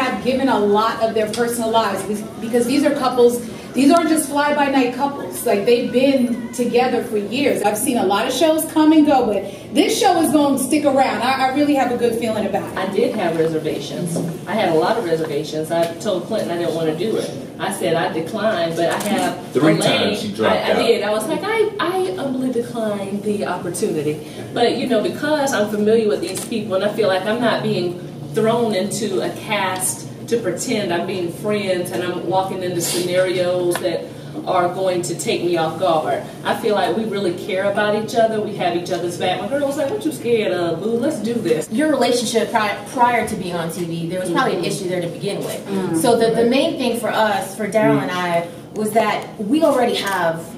have given a lot of their personal lives because these are couples these aren't just fly by night couples. Like they've been together for years. I've seen a lot of shows come and go, but this show is going to stick around. I, I really have a good feeling about it. I did have reservations. I had a lot of reservations. I told Clinton I didn't want to do it. I said I declined, but I have three Alane, times you dropped I, I out. did. I was like, I, I humbly declined the opportunity. But you know, because I'm familiar with these people, and I feel like I'm not being thrown into a cast to pretend I'm being friends and I'm walking into scenarios that are going to take me off guard. I feel like we really care about each other. We have each other's back. My girl was like, "What you scared of, boo? Let's do this." Your relationship prior, prior to being on TV, there was probably an mm-hmm. issue there to begin with. Mm-hmm. So the, the main thing for us, for Darhyl and mm-hmm. I, was that we already have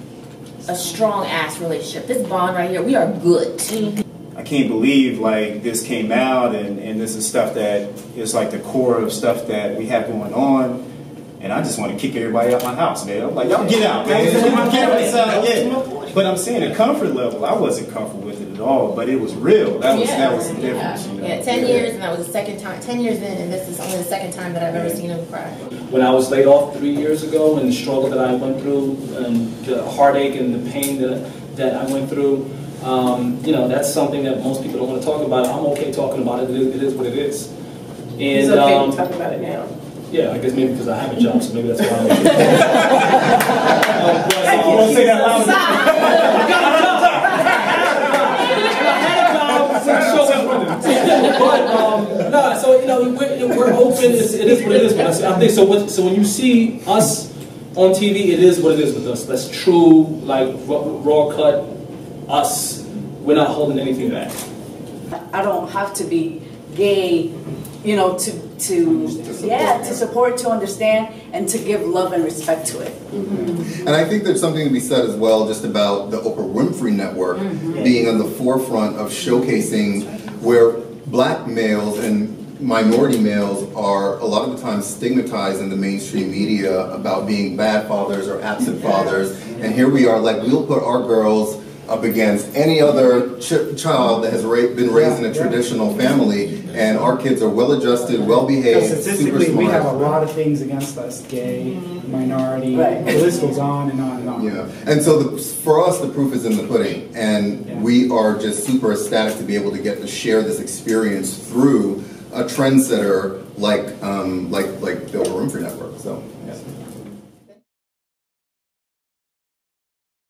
a strong ass relationship. This bond right here, we are good. Mm-hmm. I can't believe like this came out and, and this is stuff that is like the core of stuff that we have going on. And I just want to kick everybody out my house, man. I'm like, y'all get out, man. Get outside, yeah. But I'm saying the comfort level, I wasn't comfortable with it at all, but it was real. That was that was the difference. You know? Yeah, 10 years, and that was the second time, 10 years in, and this is only the second time that I've ever seen him cry. When I was laid off three years ago and the struggle that I went through and the heartache and the pain that, that I went through, um, you know, that's something that most people don't want to talk about. I'm okay talking about it. It is, it is what it is. And, It's okay um, to talk about it now. yeah, I guess maybe because I have a job, so maybe that's why I'm okay. um, but, um, Don't say that loud. but um, no, so you know we're, we're open. It's, it is what it is. But I think so. What, so when you see us on TV, it is what it is with us. That's true. Like raw, raw cut, us. We're not holding anything back. I don't have to be gay, you know, to to yeah, to support, to understand, and to give love and respect to it. Mm-hmm. And I think there's something to be said as well just about the Oprah Winfrey Network mm-hmm. being on the forefront of showcasing where black males and minority males are a lot of the time stigmatized in the mainstream media about being bad fathers or absent fathers. And here we are, like, we'll put our girls up against any other ch- child that has ra- been raised in a traditional family, and our kids are well adjusted, well behaved, super Statistically, we have a lot of things against us gay, minority, Right. the list goes on and on and on. Yeah, and so the, for us, the proof is in the pudding, and Yeah. we are just super ecstatic to be able to get to share this experience through a trendsetter like um, like like the Oprah Winfrey Network.